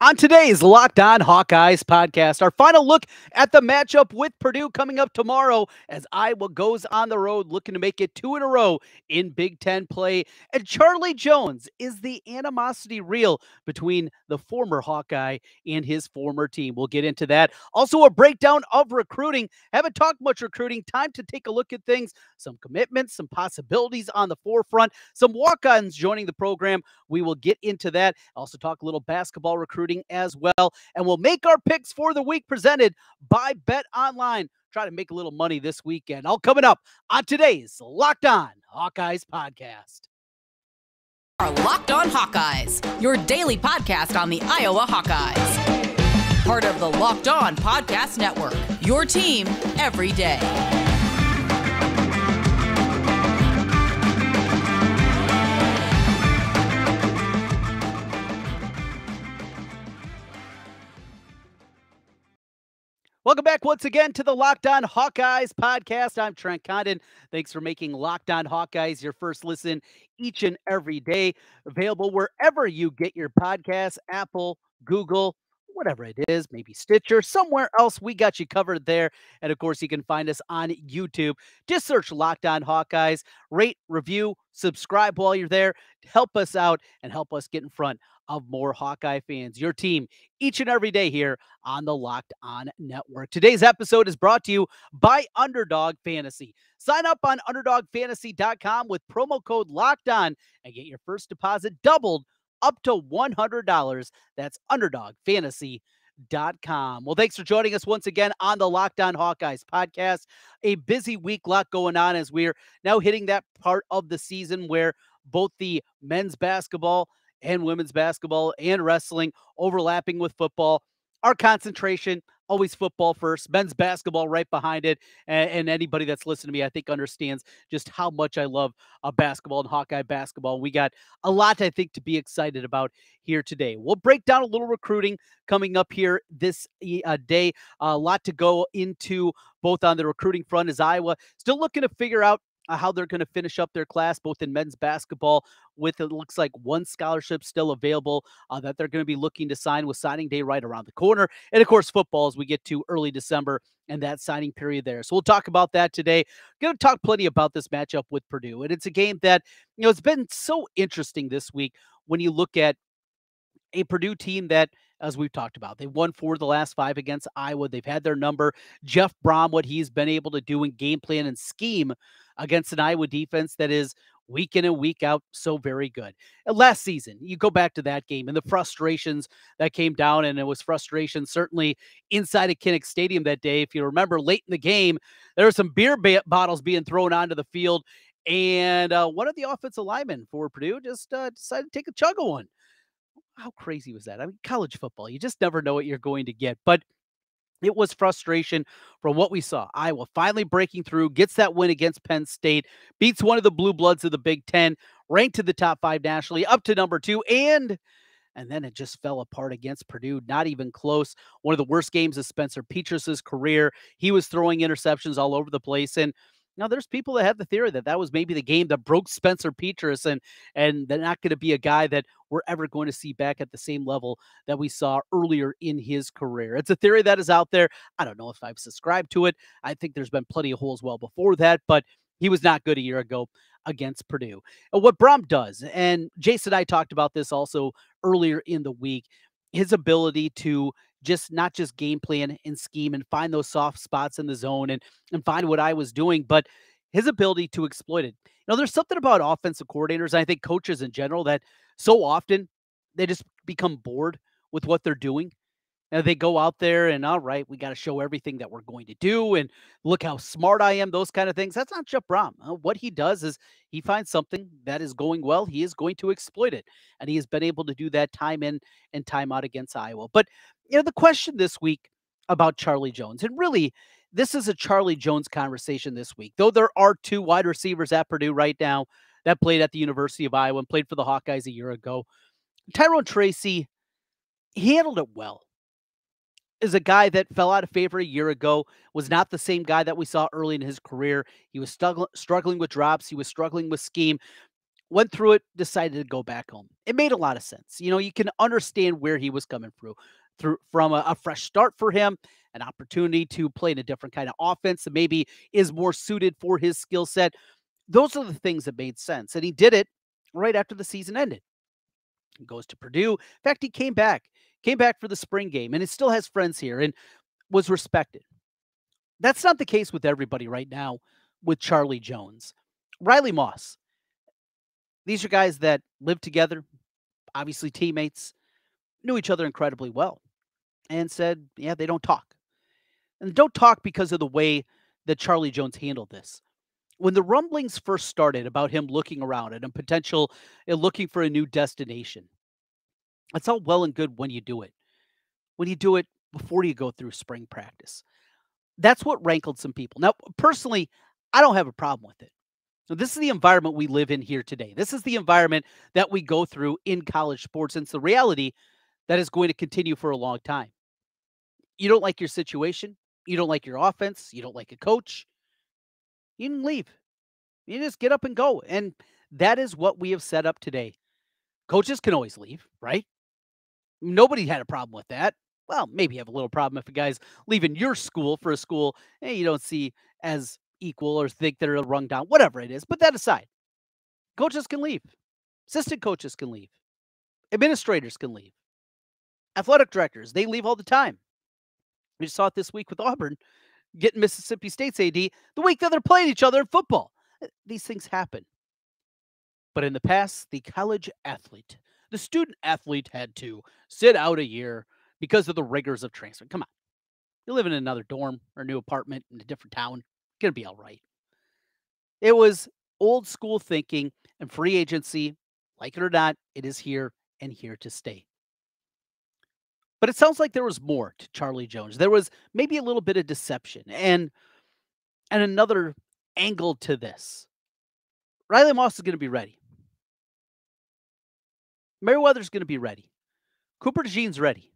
On today's Locked On Hawkeyes podcast, our final look at the matchup with Purdue coming up tomorrow as Iowa goes on the road looking to make it two in a row in Big Ten play. And Charlie Jones, is the animosity real between the former Hawkeye and his former team? We'll get into that. Also, a breakdown of recruiting. Haven't talked much recruiting. Time to take a look at things, some commitments, some possibilities on the forefront, some walk ons joining the program. We will get into that. Also, talk a little basketball recruiting recruiting as well. And we'll make our picks for the week presented by Bet Online. Try to make a little money this weekend. All coming up on today's Locked On Hawkeyes podcast. Our Locked On Hawkeyes, your daily podcast on the Iowa Hawkeyes. Part of the Locked On Podcast Network, your team every day. Welcome back once again to the Locked On Hawkeyes podcast. I'm Trent Condon. Thanks for making Locked On Hawkeyes your first listen each and every day. Available wherever you get your podcasts Apple, Google, whatever it is, maybe Stitcher, somewhere else. We got you covered there. And of course, you can find us on YouTube. Just search Locked On Hawkeyes, rate, review, subscribe while you're there. Help us out and help us get in front of more Hawkeye fans. Your team each and every day here on the Locked On Network. Today's episode is brought to you by Underdog Fantasy. Sign up on UnderdogFantasy.com with promo code Locked On and get your first deposit doubled up to $100. That's Underdog Fantasy. Dot com. Well, thanks for joining us once again on the Locked On Hawkeyes podcast. A busy week, lot going on as we're now hitting that part of the season where both the men's basketball and women's basketball and wrestling overlapping with football. Our concentration always football first, men's basketball right behind it. And, and, anybody that's listened to me, I think, understands just how much I love uh, basketball and Hawkeye basketball. We got a lot, I think, to be excited about here today. We'll break down a little recruiting coming up here this uh, day. A lot to go into both on the recruiting front as Iowa still looking to figure out uh, how they're going to finish up their class, both in men's basketball, with it looks like one scholarship still available uh, that they're going to be looking to sign with signing day right around the corner. And of course, football as we get to early December and that signing period there. So we'll talk about that today. Going to talk plenty about this matchup with Purdue. And it's a game that, you know, it's been so interesting this week when you look at a Purdue team that as we've talked about. They've won four of the last five against Iowa. They've had their number. Jeff Brohm, what he's been able to do in game plan and scheme against an Iowa defense that is week in and week out so very good. Last season, you go back to that game and the frustrations that came down, and it was frustration certainly inside of Kinnick Stadium that day. If you remember, late in the game, there were some beer ba- bottles being thrown onto the field, and uh, one of the offensive linemen for Purdue just uh, decided to take a chug of one how crazy was that? I mean, college football, you just never know what you're going to get. But it was frustration from what we saw. Iowa finally breaking through, gets that win against Penn State, beats one of the blue bloods of the Big Ten, ranked to the top five nationally, up to number two, and and then it just fell apart against Purdue. Not even close. One of the worst games of Spencer Petras's career. He was throwing interceptions all over the place, and now, there's people that have the theory that that was maybe the game that broke Spencer Petras, and and they're not going to be a guy that we're ever going to see back at the same level that we saw earlier in his career. It's a theory that is out there. I don't know if I've subscribed to it. I think there's been plenty of holes well before that, but he was not good a year ago against Purdue. And what Brohm does, and Jason and I talked about this also earlier in the week, his ability to just not just game plan and scheme and find those soft spots in the zone and and find what Iowa's doing, but his ability to exploit it. You know, there's something about offensive coordinators, I think coaches in general, that so often they just become bored with what they're doing and they go out there and all right, we got to show everything that we're going to do and look how smart I am, those kind of things. That's not Jeff Brohm. Uh, what he does is he finds something that is going well, he is going to exploit it. And he has been able to do that time in and time out against Iowa. But you know, the question this week about Charlie Jones, and really this is a Charlie Jones conversation this week. Though there are two wide receivers at Purdue right now that played at the University of Iowa and played for the Hawkeyes a year ago. Tyrone Tracy handled it well is a guy that fell out of favor a year ago, was not the same guy that we saw early in his career. He was struggling struggling with drops, he was struggling with scheme. went through it, decided to go back home. It made a lot of sense. You know, you can understand where he was coming through, through from a, a fresh start for him, an opportunity to play in a different kind of offense that maybe is more suited for his skill set. Those are the things that made sense. And he did it right after the season ended. He goes to Purdue. In fact, he came back, came back for the spring game, and he still has friends here and was respected. That's not the case with everybody right now with Charlie Jones. Riley Moss. These are guys that lived together, obviously teammates, knew each other incredibly well, and said, yeah, they don't talk. And don't talk because of the way that Charlie Jones handled this. When the rumblings first started about him looking around and a potential uh, looking for a new destination, it's all well and good when you do it. When you do it before you go through spring practice. That's what rankled some people. Now, personally, I don't have a problem with it. So this is the environment we live in here today. This is the environment that we go through in college sports. And it's the reality that is going to continue for a long time. You don't like your situation. You don't like your offense. You don't like a coach. You can leave. You just get up and go. And that is what we have set up today. Coaches can always leave, right? Nobody had a problem with that. Well, maybe have a little problem if a guy's leaving your school for a school hey, you don't see as equal or think they're rung down, whatever it is. But that aside, coaches can leave, assistant coaches can leave, administrators can leave, athletic directors, they leave all the time. We saw it this week with Auburn getting Mississippi State's AD the week that they're playing each other in football. Uh, these things happen. But in the past, the college athlete, the student athlete had to sit out a year because of the rigors of transfer. Come on. You live in another dorm or new apartment in a different town going to be all right. It was old school thinking and free agency, like it or not, it is here and here to stay. But it sounds like there was more to Charlie Jones. There was maybe a little bit of deception and and another angle to this. Riley Moss is going to be ready. Merriweather's going to be ready. Cooper DeJean's ready.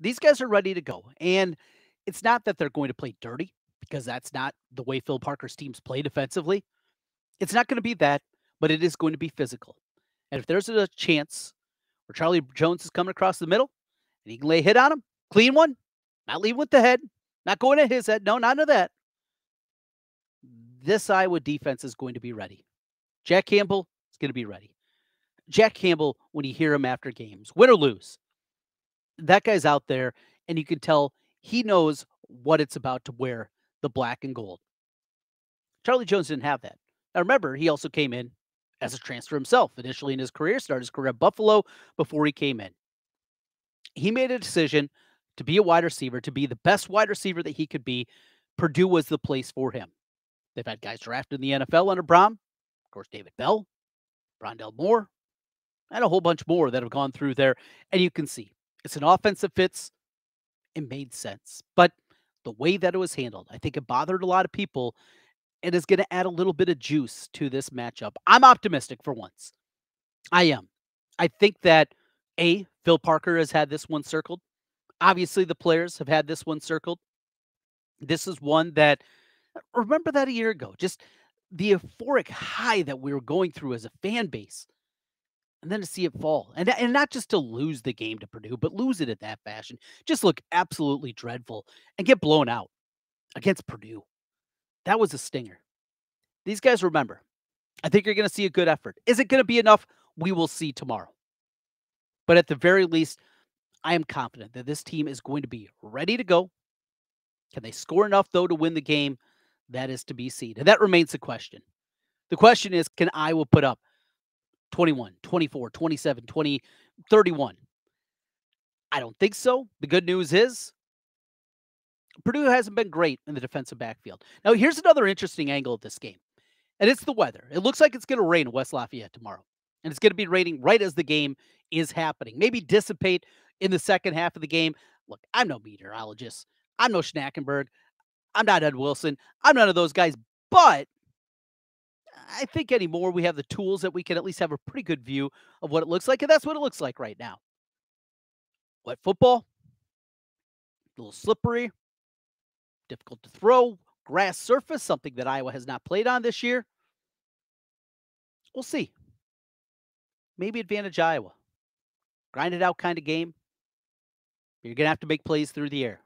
These guys are ready to go. And it's not that they're going to play dirty because that's not the way Phil Parker's teams play defensively. It's not going to be that, but it is going to be physical. And if there's a chance where Charlie Jones is coming across the middle and he can lay hit on him, clean one, not leaving with the head, not going at his head, no, none of that. This Iowa defense is going to be ready. Jack Campbell is going to be ready. Jack Campbell, when you hear him after games, win or lose, that guy's out there, and you can tell he knows what it's about to wear the black and gold. Charlie Jones didn't have that. Now remember, he also came in as a transfer himself initially in his career, started his career at Buffalo before he came in. He made a decision to be a wide receiver, to be the best wide receiver that he could be. Purdue was the place for him. They've had guys drafted in the NFL under Brohm, of course, David Bell, Rondale Moore, and a whole bunch more that have gone through there. And you can see it's an offense that fits. It made sense. But the way that it was handled. I think it bothered a lot of people and is going to add a little bit of juice to this matchup. I'm optimistic for once. I am. I think that A, Phil Parker has had this one circled. Obviously, the players have had this one circled. This is one that, remember that a year ago, just the euphoric high that we were going through as a fan base and then to see it fall and, and not just to lose the game to Purdue, but lose it in that fashion, just look absolutely dreadful and get blown out against Purdue. That was a stinger. These guys remember. I think you're going to see a good effort. Is it going to be enough? We will see tomorrow. But at the very least, I am confident that this team is going to be ready to go. Can they score enough, though, to win the game? That is to be seen. And that remains the question. The question is can Iowa put up 21, 24, 27, 20, 31. I don't think so. The good news is Purdue hasn't been great in the defensive backfield. Now, here's another interesting angle of this game, and it's the weather. It looks like it's going to rain in West Lafayette tomorrow, and it's going to be raining right as the game is happening. Maybe dissipate in the second half of the game. Look, I'm no meteorologist. I'm no Schnackenberg. I'm not Ed Wilson. I'm none of those guys, but I think anymore we have the tools that we can at least have a pretty good view of what it looks like, and that's what it looks like right now. Wet football, a little slippery, difficult to throw, grass surface, something that Iowa has not played on this year. We'll see. Maybe advantage Iowa. Grind it out kind of game. You're going to have to make plays through the air.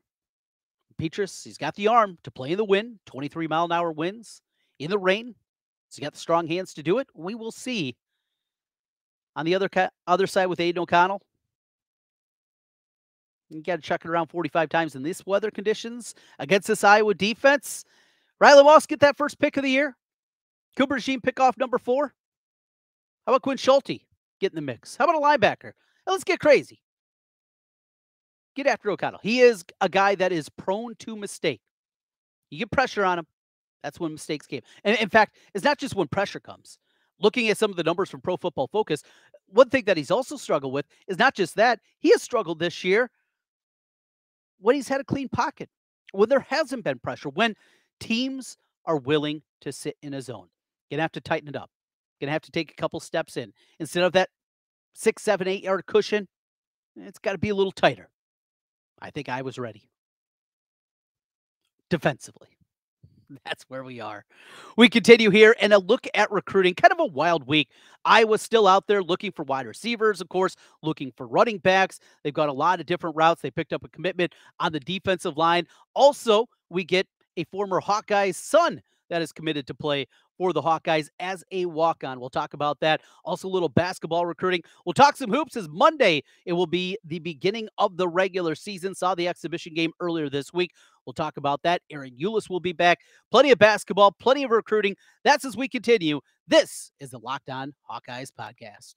Petras, he's got the arm to play in the wind, 23 mile an hour winds in the rain. He's got the strong hands to do it. We will see. On the other other side with Aidan O'Connell, you got to chuck it around 45 times in these weather conditions against this Iowa defense. Riley Moss get that first pick of the year. Cooper Jean pick off number four. How about Quinn Schulte get in the mix? How about a linebacker? Let's get crazy. Get after O'Connell. He is a guy that is prone to mistake. You get pressure on him. That's when mistakes came. And in fact, it's not just when pressure comes. Looking at some of the numbers from Pro Football Focus, one thing that he's also struggled with is not just that, he has struggled this year when he's had a clean pocket, when there hasn't been pressure, when teams are willing to sit in a zone. Gonna have to tighten it up. Gonna have to take a couple steps in. Instead of that six, seven, eight yard cushion, it's got to be a little tighter. I think I was ready. Defensively. That's where we are. We continue here and a look at recruiting. Kind of a wild week. Iowa's still out there looking for wide receivers, of course, looking for running backs. They've got a lot of different routes. They picked up a commitment on the defensive line. Also, we get a former Hawkeye's son that is committed to play for the Hawkeyes as a walk on. We'll talk about that. Also, a little basketball recruiting. We'll talk some hoops as Monday. It will be the beginning of the regular season. Saw the exhibition game earlier this week. We'll talk about that. Ahron Ulis will be back. Plenty of basketball, plenty of recruiting. That's as we continue. This is the Locked On Hawkeyes podcast.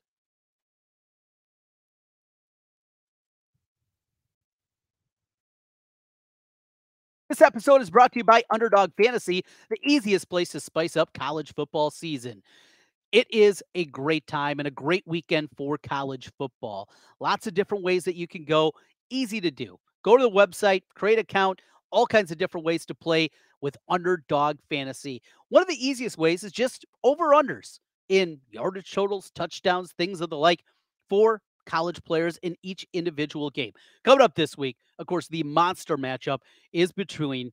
This episode is brought to you by Underdog Fantasy, the easiest place to spice up college football season. It is a great time and a great weekend for college football. Lots of different ways that you can go, easy to do. Go to the website, create account, all kinds of different ways to play with Underdog Fantasy. One of the easiest ways is just over unders in yardage totals, touchdowns, things of the like for college players in each individual game. Coming up this week, of course, the monster matchup is between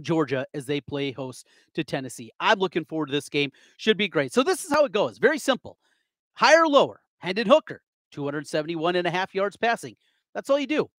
Georgia as they play host to Tennessee. I'm looking forward to this game. Should be great. So this is how it goes. Very simple. Higher, lower. Hendon Hooker, 271 and a half yards passing. That's all you do.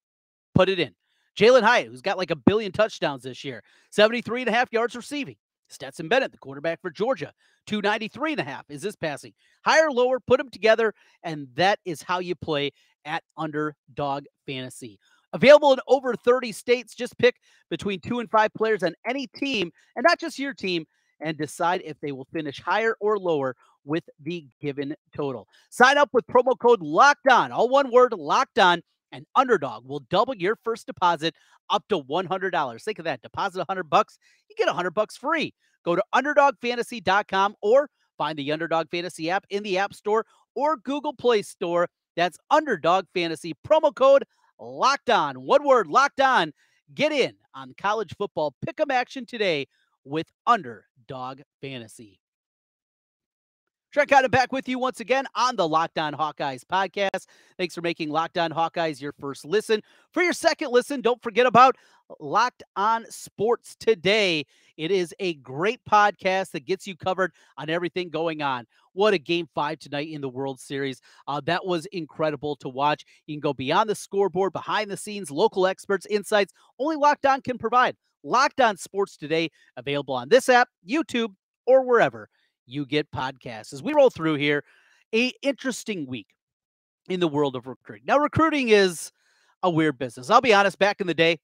Put it in. Jalin Hyatt, who's got like a billion touchdowns this year, 73 and a half yards receiving. Stetson Bennett, the quarterback for Georgia, 293 and a half is this passing. Higher, lower, put them together, and that is how you play at Underdog Fantasy. Available in over 30 states. Just pick between two and five players on any team, and not just your team, and decide if they will finish higher or lower with the given total. Sign up with promo code Locked On, all one word, Locked On, and Underdog will double your first deposit up to $100. Think of that. Deposit 100 bucks, you get 100 bucks free. Go to underdogfantasy.com or find the Underdog Fantasy app in the App Store or Google Play Store. That's Underdog Fantasy promo code Locked On. One word, Locked On. Get in on college football pick'em action today with Underdog Fantasy. Trent Condon back with you once again on the Locked On Hawkeyes podcast. Thanks for making Locked On Hawkeyes your first listen. For your second listen, don't forget about Locked On Sports Today. It is a great podcast that gets you covered on everything going on. What a game five tonight in the World Series. Uh, that was incredible to watch. You can go beyond the scoreboard, behind the scenes, local experts, insights. Only Locked On can provide. Locked On Sports Today, available on this app, YouTube, or wherever you get podcasts. As we roll through here, a interesting week in the world of recruiting. Now, recruiting is a weird business. I'll be honest, back in the day,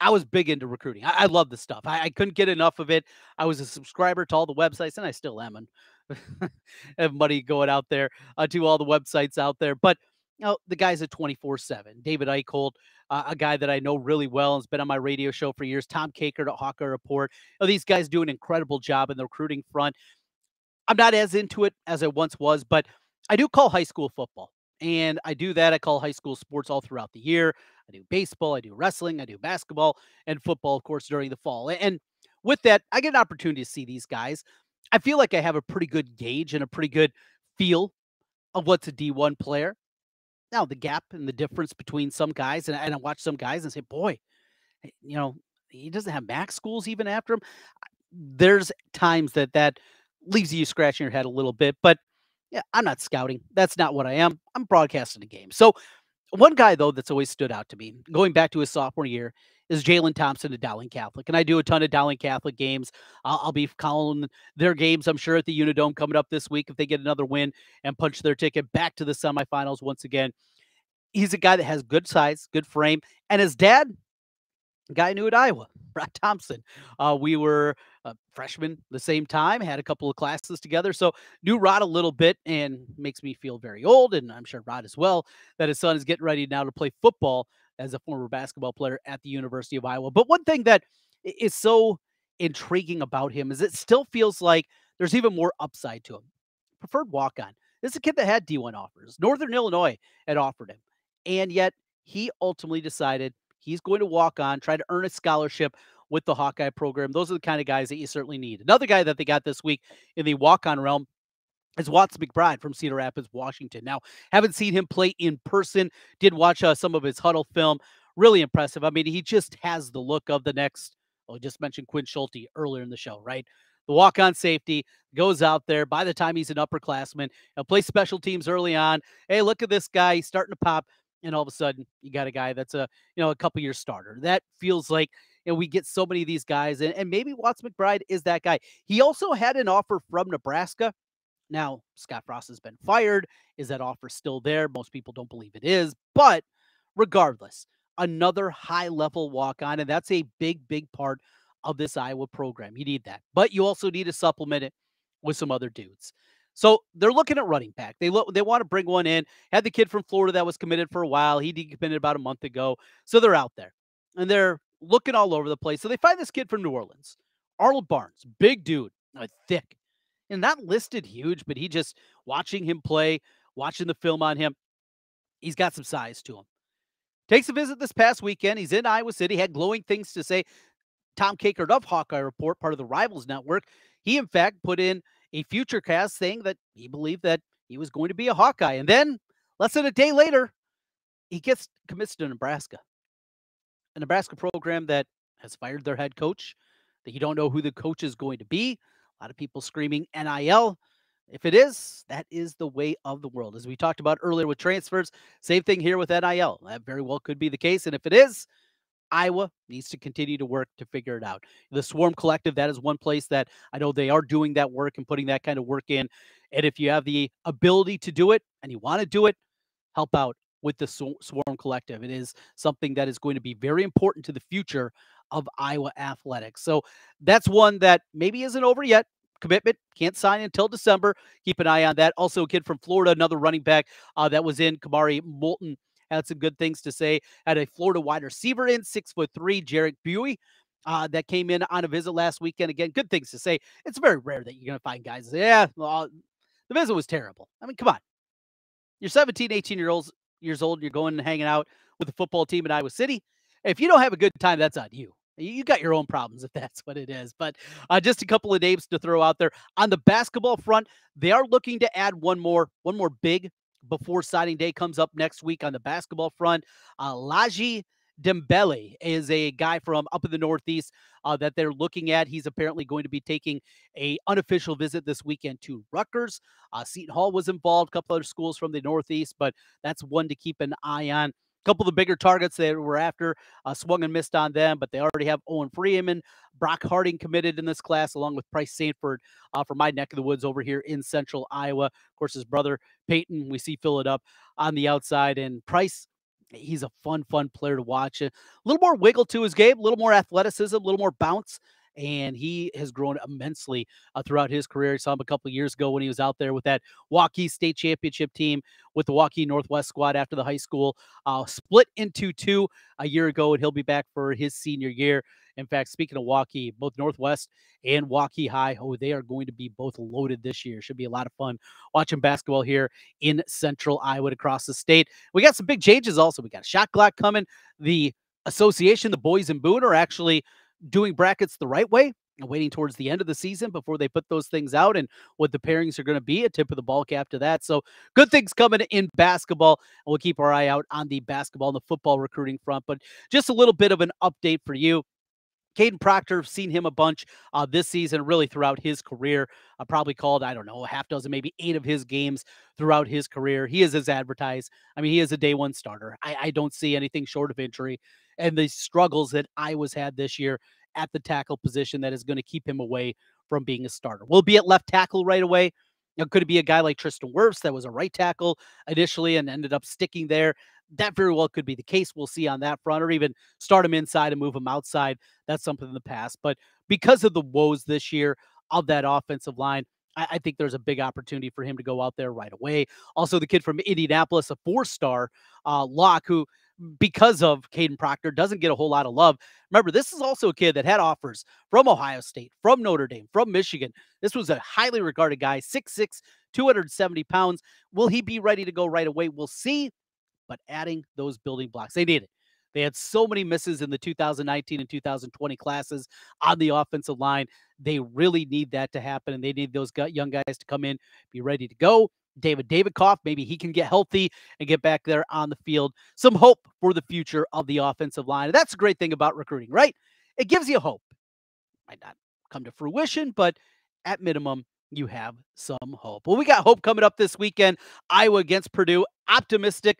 I was big into recruiting. I, I love this stuff. I, I, couldn't get enough of it. I was a subscriber to all the websites, and I still am. And have money going out there uh, to all the websites out there. But you know, the guy's at 24 7. David Eichhold, uh, a guy that I know really well and has been on my radio show for years. Tom Kakert at Hawkeye Report. You know, these guys do an incredible job in the recruiting front. I'm not as into it as I once was, but I do call high school football. And I do that. I call high school sports all throughout the year. I do baseball, I do wrestling, I do basketball, and football, of course, during the fall. And with that, I get an opportunity to see these guys. I feel like I have a pretty good gauge and a pretty good feel of what's a D1 player. Now, the gap and the difference between some guys, and, and I watch some guys and say, boy, eh, you know, he doesn't have max schools even after him. There's times that that leaves you scratching your head a little bit. But Yeah, I'm not scouting. That's not what I am. I'm broadcasting a game. So, one guy though that's always stood out to me, going back to his sophomore year, is Jalen Thompson at Dowling Catholic, and I do a ton of Dowling Catholic games. I'll, I'll be calling their games. I'm sure at the Unidome coming up this week if they get another win and punch their ticket back to the semifinals once again. He's a guy that has good size, good frame, and his dad, guy I knew at Iowa, Rod Thompson. Uh, we were uh, freshmen the same time, had a couple of classes together, so knew Rod a little bit, and makes me feel very old, and I'm sure Rod as well, that his son is getting ready now to play football as a former basketball player at the University of Iowa. But one thing that is so intriguing about him is it still feels like there's even more upside to him. Preferred walk on. This is a kid that had D1 offers. Northern Illinois had offered him. And yet he ultimately decided he's going to walk on, try to earn a scholarship with the Hawkeye program. Those are the kind of guys that you certainly need. Another guy that they got this week in the walk on realm is Watts McBride from Cedar Rapids, Washington. Now, haven't seen him play in person. Did watch uh, some of his huddle film. Really impressive. I mean, he just has the look of the next. Well, I just mentioned Quinn Schulte earlier in the show, right? The walk on safety goes out there. By the time he's an upperclassman, he'll play special teams early on. Hey, look at this guy. He's starting to pop. And all of a sudden, you got a guy that's a you know a couple year starter. That feels like know, we get so many of these guys, and, and maybe Watts McBride is that guy. He also had an offer from Nebraska now, Scott Frost has been fired. Is that offer still there? Most people don't believe it is. But regardless, another high level walk on. And that's a big, big part of this Iowa program. You need that. But you also need to supplement it with some other dudes. So they're looking at running back. They look they want to bring one in. Had the kid from Florida that was committed for a while. He decommitted about a month ago. So they're out there. And they're looking all over the place. So they find this kid from New Orleans. Arnold Barnes, big dude, uh, thick, and not listed huge, but he just watching him play, watching the film on him, he's got some size to him. Takes a visit this past weekend. He's in Iowa City, had glowing things to say. Tom Kakert of Hawkeye Report, part of the Rivals Network, he in fact put in a future cast saying that he believed that he was going to be a Hawkeye. And then less than a day later, he gets commits to Nebraska. A Nebraska program that has fired their head coach, that you don't know who the coach is going to be. A lot of people screaming NIL. If it is, that is the way of the world. As we talked about earlier with transfers, same thing here with NIL. That very well could be the case. And if it is, Iowa needs to continue to work to figure it out. The Swarm Collective, that is one place that I know they are doing that work and putting that kind of work in. And if you have the ability to do it and you want to do it, help out with the Swarm Collective. It is something that is going to be very important to the future of Iowa athletics. So that's one that maybe isn't over yet. Commitment can't sign until December. Keep an eye on that. Also, a kid from Florida, another running back uh, that was in Kamari Moulton had some good things to say. Had a Florida wide receiver in six foot three, Jarriett Buie. Uh, that came in on a visit last weekend. Again, good things to say. It's very rare that you're going to find guys. Yeah, well, the visit was terrible. I mean, come on. You're 17, 18 year olds, years old. You're going and hanging out with the football team in Iowa City. If you don't have a good time, that's on you. You got your own problems if that's what it is. But uh, just a couple of names to throw out there on the basketball front. They are looking to add one more, one more big before signing day comes up next week on the basketball front. Uh, Ladji Dembele is a guy from up in the Northeast uh, that they're looking at. He's apparently going to be taking a unofficial visit this weekend to Rutgers. Uh, Seton Hall was involved, a couple other schools from the Northeast, but that's one to keep an eye on couple of the bigger targets they were after uh, swung and missed on them, but they already have Owen Freeman, Brock Harding committed in this class, along with Pryce Sandfort uh, from my neck of the woods over here in central Iowa. Of course, his brother Payton, we see fill it up on the outside, and Pryce. He's a fun, fun player to watch. A little more wiggle to his game, a little more athleticism, a little more bounce and he has grown immensely uh, throughout his career. I saw him a couple years ago when he was out there with that Waukee State Championship team with the Waukee Northwest squad after the high school. Uh, split into two a year ago, and he'll be back for his senior year. In fact, speaking of Waukee, both Northwest and Waukee High, oh, they are going to be both loaded this year. Should be a lot of fun watching basketball here in Central Iowa across the state. We got some big changes also. We got a shot clock coming. The association, the boys in Boone, are actually doing brackets the right way and waiting towards the end of the season before they put those things out and what the pairings are going to be, a tip of the ball cap to that. So good things coming in basketball. And we'll keep our eye out on the basketball and the football recruiting front. But just a little bit of an update for you. Kadyn Proctor, seen him a bunch uh, this season, really throughout his career. I probably called, I don't know, a half dozen, maybe eight of his games throughout his career. He is as advertised. I mean, he is a day one starter. I, I don't see anything short of injury and the struggles that Iowa's had this year at the tackle position that is going to keep him away from being a starter. Will be at left tackle right away. Now, could it be a guy like Tristan Wirfs that was a right tackle initially and ended up sticking there? That very well could be the case. We'll see on that front, or even start him inside and move him outside. That's something in the past. But because of the woes this year of that offensive line, I, I think there's a big opportunity for him to go out there right away. Also, the kid from Indianapolis, a four star uh, lock, who because of Kadyn Proctor doesn't get a whole lot of love. Remember, this is also a kid that had offers from Ohio State, from Notre Dame, from Michigan. This was a highly regarded guy, 6'6, 270 pounds. Will he be ready to go right away? We'll see. But adding those building blocks, they need it. They had so many misses in the 2019 and 2020 classes on the offensive line. They really need that to happen, and they need those young guys to come in, be ready to go. David Davidkov. Maybe he can get healthy and get back there on the field. Some hope for the future of the offensive line. That's a great thing about recruiting, right? It gives you hope. Might not come to fruition, but at minimum, you have some hope. Well, we got hope coming up this weekend. Iowa against Purdue. Optimistic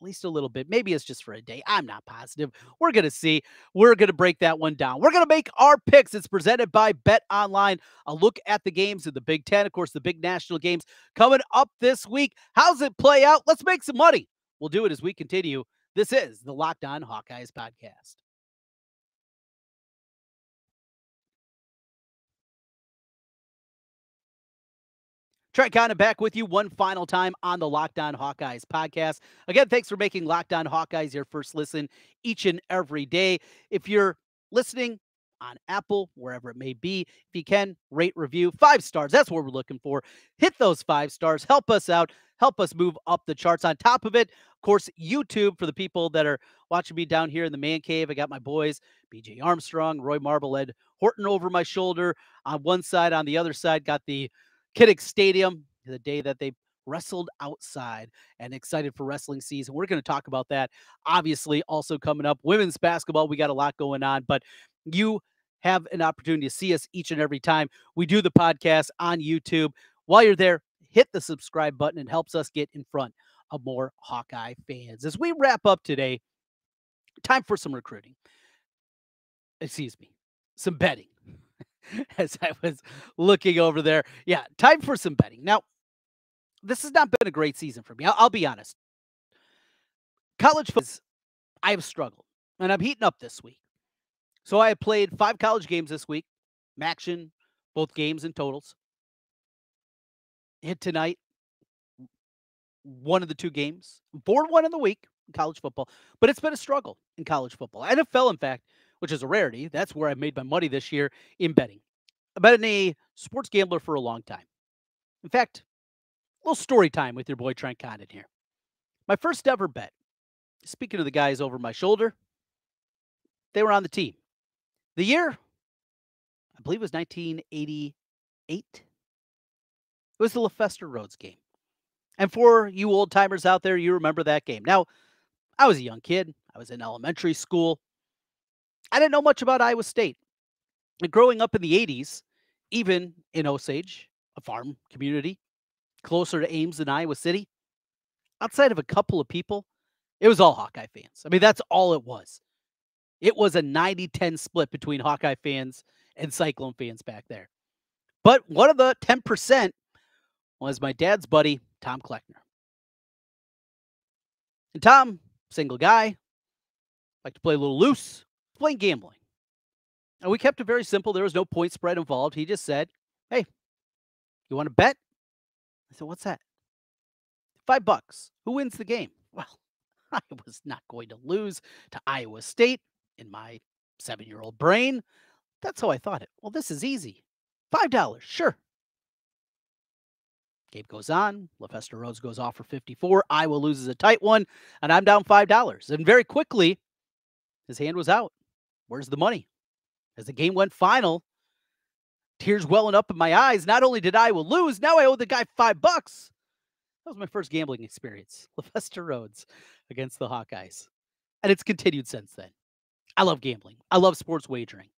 at least a little bit. Maybe it's just for a day. I'm not positive. We're going to see. We're going to break that one down. We're going to make our picks. It's presented by Bet Online. A look at the games of the Big Ten, of course, the big national games coming up this week. How's it play out? Let's make some money. We'll do it as we continue. This is the Locked On Hawkeyes podcast. Trent Condon back with you one final time on the Locked On Hawkeyes podcast. Again, thanks for making Locked On Hawkeyes your first listen each and every day. If you're listening on Apple, wherever it may be, if you can, rate, review, five stars. That's what we're looking for. Hit those five stars. Help us out. Help us move up the charts. On top of it, of course, YouTube for the people that are watching me down here in the man cave. I got my boys, BJ Armstrong, Roy Marblehead, Horton over my shoulder on one side. On the other side, got the Kinnick Stadium, the day that they wrestled outside and excited for wrestling season. We're going to talk about that. Obviously, also coming up, women's basketball. We got a lot going on, but you have an opportunity to see us each and every time we do the podcast on YouTube. While you're there, hit the subscribe button. It helps us get in front of more Hawkeye fans. As we wrap up today, time for some recruiting. Excuse me, some betting. as I was looking over there. Yeah, time for some betting. Now, this has not been a great season for me. I'll, I'll be honest. College football, I have struggled, and I'm heating up this week. So I played five college games this week, action, both games and totals. Hit tonight, one of the two games, four one in the week in college football, but it's been a struggle in college football. NFL, in fact, which is a rarity. That's where I made my money this year in betting. I've been a sports gambler for a long time. In fact, a little story time with your boy Trent Condon here. My first ever bet, speaking of the guys over my shoulder, they were on the team. The year, I believe, was 1988. It was the LeFester Rhodes game. And for you old timers out there, you remember that game. Now, I was a young kid. I was in elementary school. I didn't know much about Iowa State. And growing up in the 80s, even in Osage, a farm community closer to Ames than Iowa City, outside of a couple of people, it was all Hawkeye fans. I mean, that's all it was. It was a 90 10 split between Hawkeye fans and Cyclone fans back there. But one of the 10% was my dad's buddy, Tom Kleckner. And Tom, single guy, like to play a little loose, playing gambling. And we kept it very simple. There was no point spread involved. He just said, Hey, you want to bet? I said, What's that? Five bucks. Who wins the game? Well, I was not going to lose to Iowa State in my seven year old brain. That's how I thought it. Well, this is easy. Five dollars, sure. Game goes on. LeFester Rhodes goes off for 54. Iowa loses a tight one, and I'm down $5. And very quickly, his hand was out. Where's the money? As the game went final, tears welling up in my eyes. Not only did Iowa lose, now I owe the guy five bucks. That was my first gambling experience. LeFester Rhodes against the Hawkeyes. And it's continued since then. I love gambling. I love sports wagering.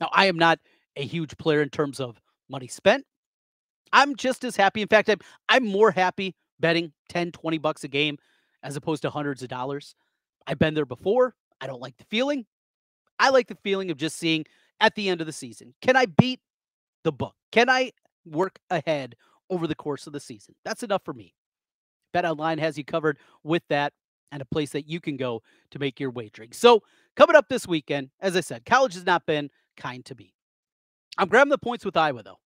Now, I am not a huge player in terms of money spent. I'm just as happy. In fact, I'm, I'm more happy betting 10, 20 bucks a game as opposed to hundreds of dollars. I've been there before. I don't like the feeling. I like the feeling of just seeing at the end of the season can I beat the book? Can I work ahead over the course of the season? That's enough for me. Bet Online has you covered with that and a place that you can go to make your wagering. So, coming up this weekend, as I said, college has not been kind to me. I'm grabbing the points with Iowa, though.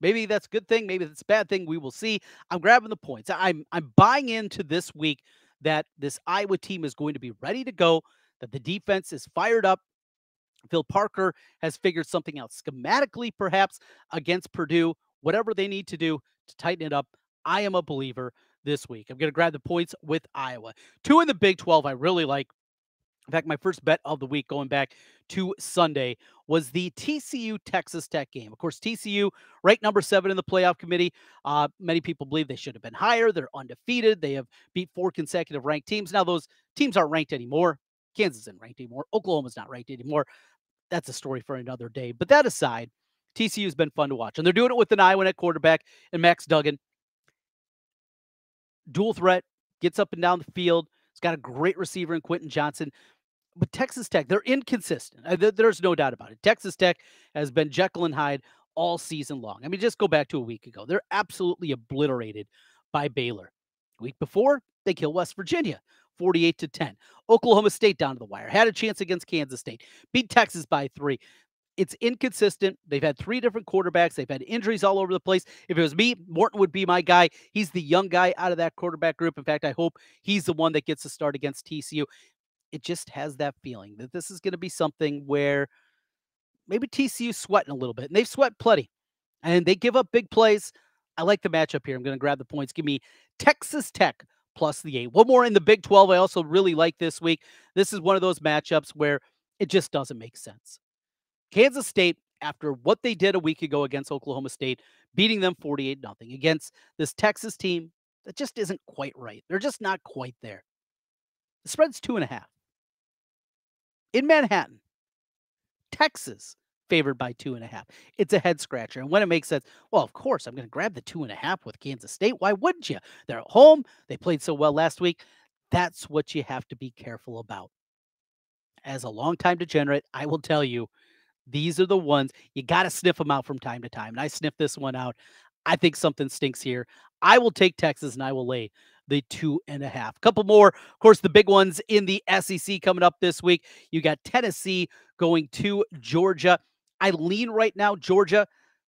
Maybe that's a good thing. Maybe that's a bad thing. We will see. I'm grabbing the points. I'm I'm buying into this week that this Iowa team is going to be ready to go. That the defense is fired up. Phil Parker has figured something out schematically, perhaps against Purdue. Whatever they need to do to tighten it up, I am a believer this week. I'm going to grab the points with Iowa. Two in the Big 12, I really like. In fact, my first bet of the week going back to Sunday was the TCU Texas Tech game. Of course, TCU ranked number seven in the playoff committee. Uh, many people believe they should have been higher. They're undefeated. They have beat four consecutive ranked teams. Now, those teams aren't ranked anymore. Kansas isn't ranked anymore. Oklahoma's not ranked anymore. That's a story for another day. But that aside, TCU has been fun to watch. And they're doing it with an Iowa at quarterback and Max Duggan. Dual threat, gets up and down the field. It's got a great receiver in Quentin Johnston. but Texas Tech, they're inconsistent. Uh, there's no doubt about it. Texas Tech has been Jekyll and Hyde all season long. I mean, just go back to a week ago. They're absolutely obliterated by Baylor. Week before, they kill West Virginia 48 to 10. Oklahoma State down to the wire. Had a chance against Kansas State. Beat Texas by 3. It's inconsistent. They've had three different quarterbacks. They've had injuries all over the place. If it was me, Morton would be my guy. He's the young guy out of that quarterback group. In fact, I hope he's the one that gets to start against TCU it just has that feeling that this is going to be something where maybe TCU's sweating a little bit, and they've sweat plenty, and they give up big plays. I like the matchup here. I'm going to grab the points. Give me Texas Tech plus the eight. One more in the Big 12. I also really like this week. This is one of those matchups where it just doesn't make sense. Kansas State, after what they did a week ago against Oklahoma State, beating them 48 nothing against this Texas team that just isn't quite right. They're just not quite there. The spread's two and a half in Manhattan. Texas favored by two and a half. It's a head scratcher. And when it makes sense, well, of course, I'm going to grab the two and a half with Kansas State. Why wouldn't you? They're at home. They played so well last week. That's what you have to be careful about. As a longtime degenerate, I will tell you, these are the ones you got to sniff them out from time to time. And I sniffed this one out. I think something stinks here. I will take Texas and I will lay the two and a half. Couple more, of course, the big ones in the SEC coming up this week. You got Tennessee going to Georgia. I lean right now, Georgia.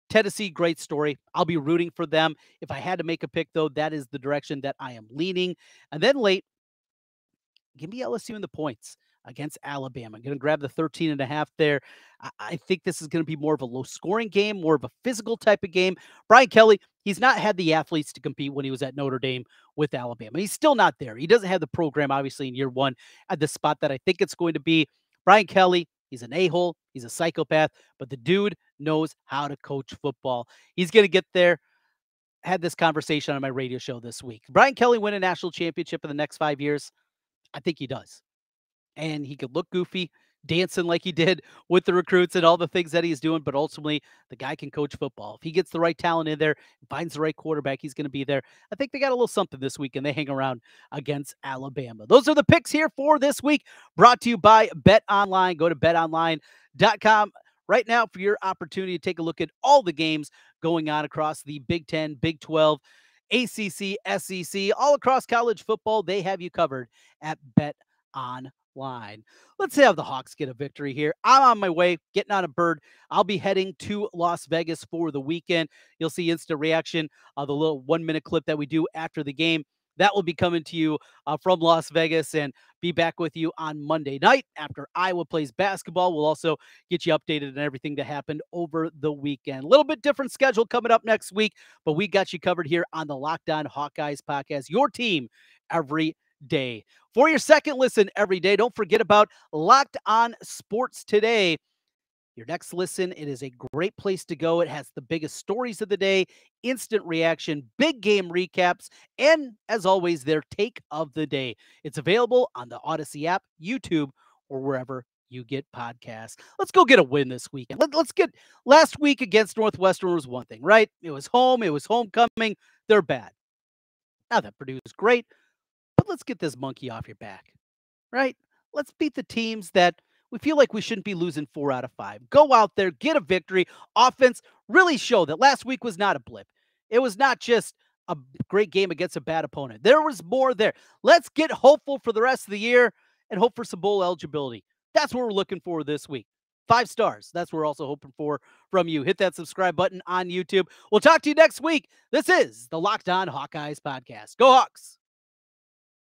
Tennessee, great story. I'll be rooting for them. If I had to make a pick, though, that is the direction that I am leaning. And then late, give me LSU in the points against Alabama. I'm going to grab the 13 and a half there. I think this is going to be more of a low scoring game, more of a physical type of game. Brian Kelly, he's not had the athletes to compete when he was at Notre Dame with Alabama. He's still not there. He doesn't have the program, obviously, in year one at the spot that I think it's going to be. Brian Kelly, he's an a hole, he's a psychopath, but the dude knows how to coach football. He's going to get there. had this conversation on my radio show this week. Brian Kelly win a national championship in the next five years? I think he does and he could look goofy dancing like he did with the recruits and all the things that he's doing. But ultimately, the guy can coach football. If he gets the right talent in there, finds the right quarterback, he's going to be there. I think they got a little something this week and they hang around against Alabama. Those are the picks here for this week, brought to you by Bet Online. Go to betonline.com right now for your opportunity to take a look at all the games going on across the Big 10, Big 12. ACC, SEC, all across college football, they have you covered at Bet Online line. Let's have the Hawks get a victory here. I'm on my way, getting on a bird. I'll be heading to Las Vegas for the weekend. You'll see instant reaction, uh, the little one minute clip that we do after the game. That will be coming to you uh, from Las Vegas and be back with you on Monday night after Iowa plays basketball. We'll also get you updated on everything that happened over the weekend. A little bit different schedule coming up next week, but we got you covered here on the Locked On Hawkeyes podcast, your team every day. For your second listen every day, don't forget about Locked On Sports Today. Your next listen, it is a great place to go. It has the biggest stories of the day, instant reaction, big game recaps, and as always, their take of the day. It's available on the Odyssey app, YouTube, or wherever you get podcasts. Let's go get a win this weekend. Let, us get last week against Northwestern was one thing, right? It was home, it was homecoming. They're bad. Now that Purdue is great, but let's get this monkey off your back, right? Let's beat the teams that we feel like we shouldn't be losing four out of five. Go out there, get a victory. Offense really show that last week was not a blip. It was not just a great game against a bad opponent. There was more there. Let's get hopeful for the rest of the year and hope for some bowl eligibility. That's what we're looking for this week. Five stars. That's what we're also hoping for from you. Hit that subscribe button on YouTube. We'll talk to you next week. This is the Locked On Hawkeyes podcast. Go Hawks.